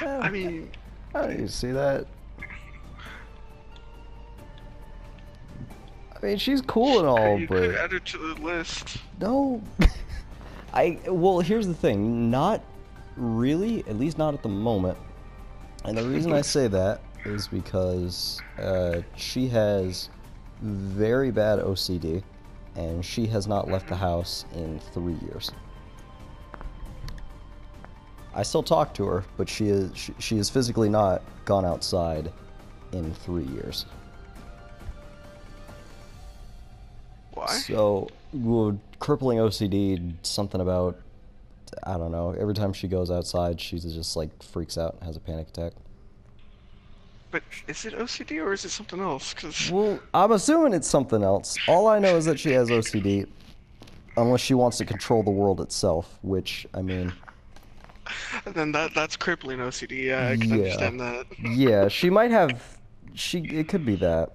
I mean, I don't even see that. I mean, she's cool and all, you but could add her to the list. no. I well, here's the thing. Not really, at least not at the moment. And the reason I say that is because uh, she has very bad OCD, and she has not left the house in three years. I still talk to her, but she is she, she is physically not gone outside in three years. Why? So, well, crippling OCD, something about, I don't know, every time she goes outside, she just like freaks out and has a panic attack. But is it OCD or is it something else? Because Well, I'm assuming it's something else. All I know is that she has OCD, unless she wants to control the world itself, which, I mean, then that that's crippling OCD. Yeah, I can Yeah. understand that. yeah, she might have, she, it could be that.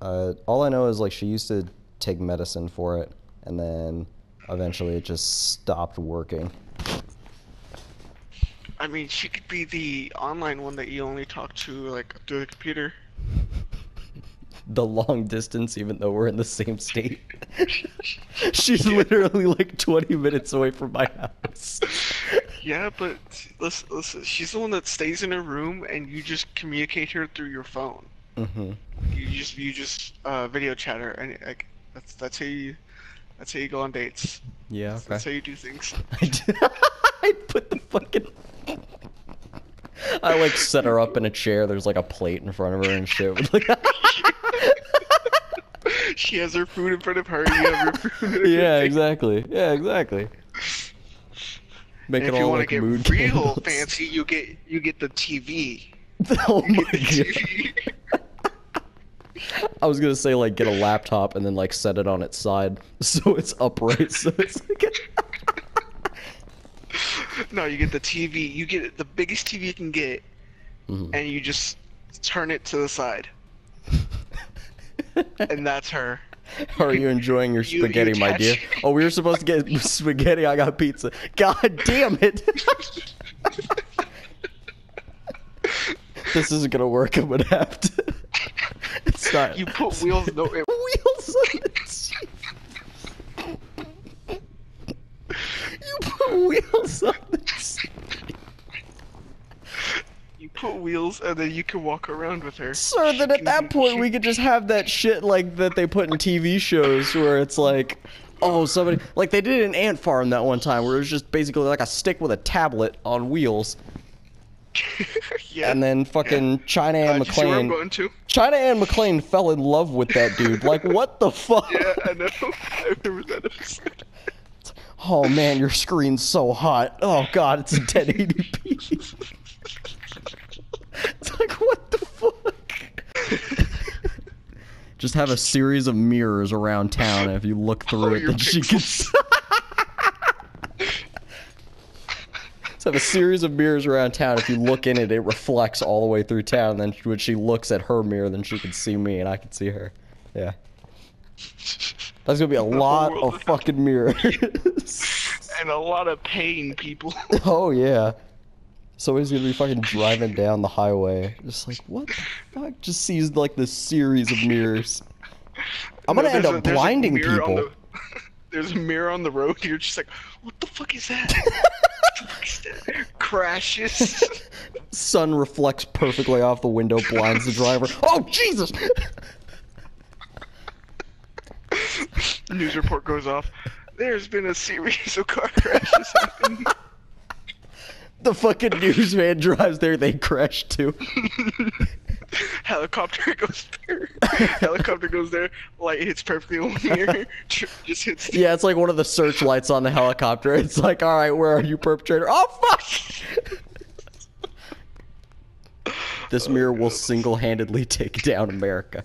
Uh, all I know is like she used to take medicine for it, and then eventually it just stopped working. I mean, she could be the online one that you only talk to like through the computer. the long distance, even though we're in the same state. She's literally like 20 minutes away from my house. Yeah, but listen, listen, she's the one that stays in her room and you just communicate her through your phone. hmm You just you just uh, video chat her and like that's that's how you that's how you go on dates. Yeah, That's how you do things. I put the fucking. I like set her up in a chair. There's like a plate in front of her and shit. Like, she has her food in front of her. You have your food. yeah, exactly. Yeah, exactly. Make And it if you all want like to get mood real candles. fancy, you get you get the TV. oh You my get the god. TV. I was gonna say like get a laptop and then like set it on its side so it's upright. So it's like. no, you get the TV. You get the biggest TV you can get, Mhm. and you just turn it to the side, and that's her. Are you enjoying your You- you spaghetti, my dear? Oh, we were supposed to get spaghetti. I got pizza. God damn it! this isn't gonna work. I'm gonna have to. It's not. You put wheels. No, it, wheels on the Jeep. You put wheels on the Jeep. You put wheels, and then you can walk around with her. Sir, then at that point we could just have that shit like that they put in TV shows where it's like, oh, somebody like they did an Ant Farm that one time where it was just basically like a stick with a tablet on wheels, yeah. and then fucking China uh, Ann did you see where I'm going to? China and McClain fell in love with that dude. Like, what the fuck? Yeah, I know. I remember that episode. Oh man, your screen's so hot. Oh god, it's a 1080p. it's like, what the fuck? Just have a series of mirrors around town, and if you look through Oh, it, then she can. Just have a series of mirrors around town. If you look in it, it reflects all the way through town. And then when she looks at her mirror, then she can see me, and I can see her. Yeah. That's gonna be a lot of fucking mirrors. and a lot of pain, people. Oh yeah. Somebody's gonna be fucking driving down the highway, just like what the fuck? Just sees like this series of mirrors. I'm gonna No, end up a- blinding people. the- there's a mirror on the road. You're just like, what the fuck is that? What the fuck is that? Crashes. Sun reflects perfectly off the window, blinds the driver. Oh Jesus! News report goes off. There's been a series of car crashes happening. The fucking newsman drives there. They crash too. Helicopter goes there. Helicopter goes there. Light hits perfectly on the mirror. Just hits. The- Yeah, it's like one of the searchlights on the helicopter. It's like, all right, where are you, perpetrator? Oh fuck! this mirror will oh, single-handedly take down America.